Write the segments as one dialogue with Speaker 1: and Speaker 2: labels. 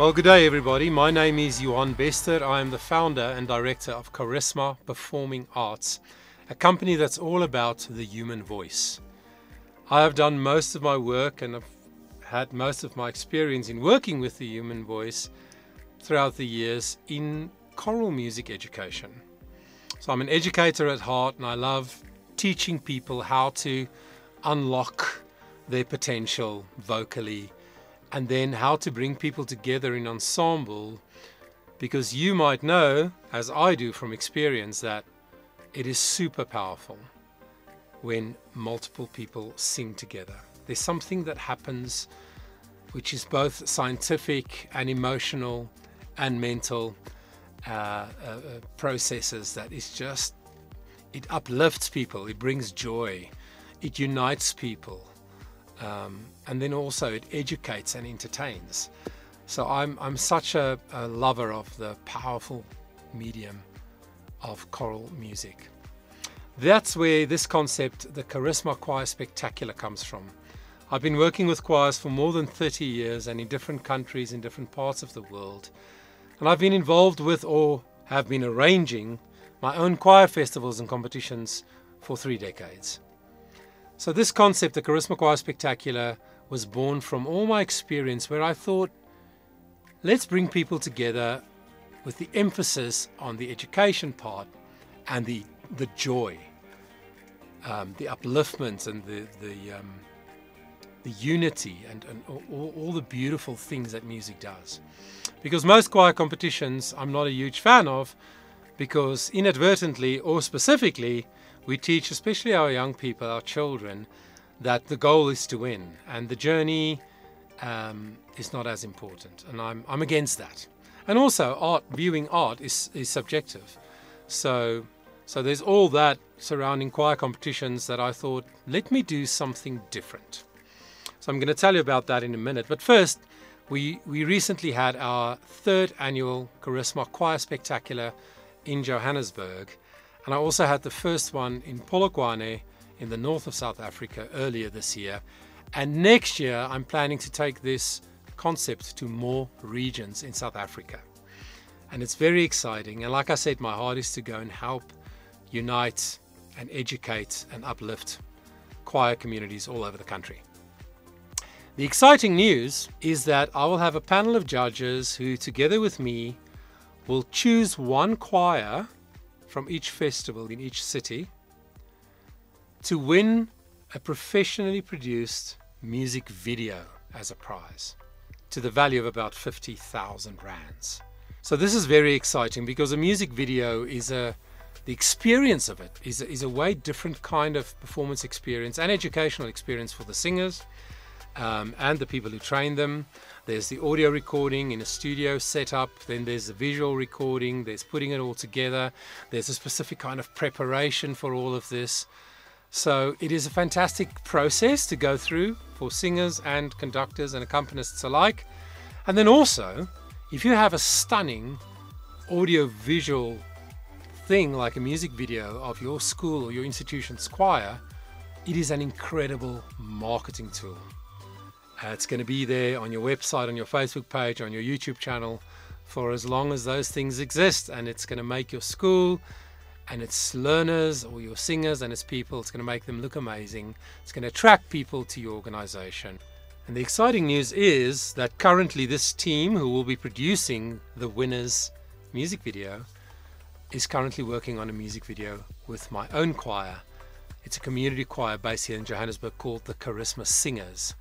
Speaker 1: Well, good day, everybody. My name is Johan Bester. I am the founder and director of Karisma Performing Arts, a company that's all about the human voice. I have done most of my work and I've had most of my experience in working with the human voice throughout the years in choral music education. So I'm an educator at heart and I love teaching people how to unlock their potential vocally and then how to bring people together in ensemble because you might know, as I do from experience, that it is super powerful when multiple people sing together. There's something that happens which is both scientific and emotional and mental uh, uh, uh processes that is just, it uplifts people, it brings joy, it unites people. Um, and then also it educates and entertains. So I'm, I'm such a, a lover of the powerful medium of choral music. That's where this concept, the Karisma Choir Spectacular, comes from. I've been working with choirs for more than 30 years and in different countries in different parts of the world. And I've been involved with or have been arranging my own choir festivals and competitions for three decades. So, this concept, the Karisma Choir Spectacular, was born from all my experience where I thought, let's bring people together with the emphasis on the education part and the, the joy, um, the upliftment and the, the, um, the unity and, and all, all the beautiful things that music does. Because most choir competitions I'm not a huge fan of because inadvertently or specifically we teach, especially our young people, our children, that the goal is to win and the journey um, is not as important. And I'm, I'm against that. And also, art, viewing art is, is subjective. So, so there's all that surrounding choir competitions that I thought, let me do something different. So I'm going to tell you about that in a minute. But first, we, we recently had our third annual Karisma Choir Spectacular in Johannesburg. And I also had the first one in Polokwane in the north of South Africa earlier this year. And next year, I'm planning to take this concept to more regions in South Africa. And it's very exciting. And like I said, my heart is to go and help unite and educate and uplift choir communities all over the country. The exciting news is that I will have a panel of judges who, together with me, will choose one choir from each festival in each city to win a professionally produced music video as a prize to the value of about 50,000 rands. So this is very exciting because a music video is a the experience of it is a, is a way different kind of performance experience and educational experience for the singers um, and the people who train them. There's the audio recording in a studio setup, then there's the visual recording, there's putting it all together, there's a specific kind of preparation for all of this. So it is a fantastic process to go through for singers and conductors and accompanists alike. And then also, if you have a stunning audio visual thing like a music video of your school or your institution's choir, it is an incredible marketing tool. Uh, it's going to be there on your website, on your Facebook page, on your YouTube channel for as long as those things exist. And it's going to make your school and its learners or your singers and its people, it's going to make them look amazing. It's going to attract people to your organization. And the exciting news is that currently this team who will be producing the winner's music video is currently working on a music video with my own choir. It's a community choir based here in Johannesburg called the Karisma Singers.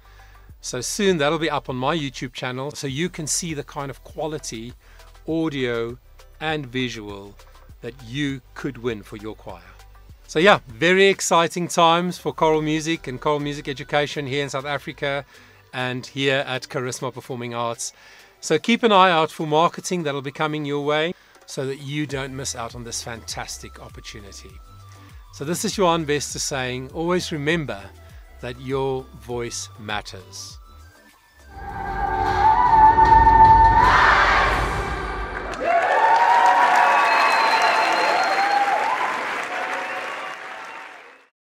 Speaker 1: So soon that'll be up on my YouTube channel so you can see the kind of quality, audio, and visual that you could win for your choir. So, yeah, very exciting times for choral music and choral music education here in South Africa and here at Karisma Performing Arts. So, keep an eye out for marketing that'll be coming your way so that you don't miss out on this fantastic opportunity. So, this is Johan Bester saying always remember that your voice matters.